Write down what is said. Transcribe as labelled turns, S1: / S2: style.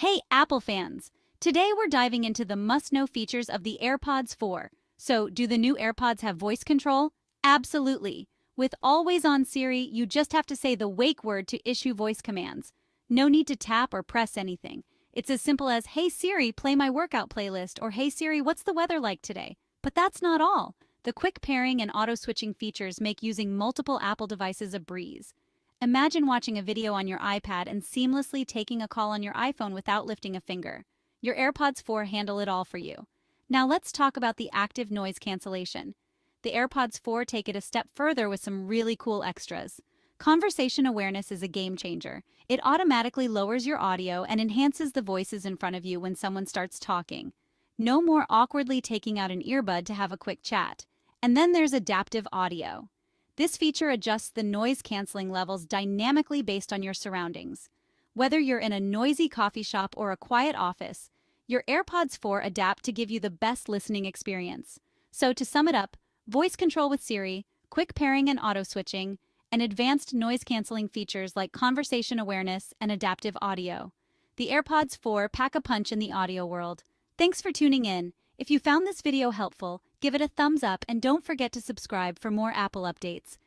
S1: Hey, Apple fans! Today we're diving into the must know features of the AirPods 4. So, do the new AirPods have voice control? Absolutely. With Always On Siri, you just have to say the wake word to issue voice commands. No need to tap or press anything. It's as simple as, Hey Siri, play my workout playlist, or Hey Siri, what's the weather like today? But that's not all. The quick pairing and auto switching features make using multiple Apple devices a breeze. Imagine watching a video on your iPad and seamlessly taking a call on your iPhone without lifting a finger. Your AirPods 4 handle it all for you. Now let's talk about the active noise cancellation. The AirPods 4 take it a step further with some really cool extras. Conversation awareness is a game changer. It automatically lowers your audio and enhances the voices in front of you when someone starts talking. No more awkwardly taking out an earbud to have a quick chat. And then there's adaptive audio. This feature adjusts the noise canceling levels dynamically based on your surroundings. Whether you're in a noisy coffee shop or a quiet office, your AirPods 4 adapt to give you the best listening experience. So, to sum it up, voice control with Siri, quick pairing and auto switching, and advanced noise canceling features like conversation awareness and adaptive audio. The AirPods 4 pack a punch in the audio world. Thanks for tuning in. If you found this video helpful, give it a thumbs up and don't forget to subscribe for more Apple updates.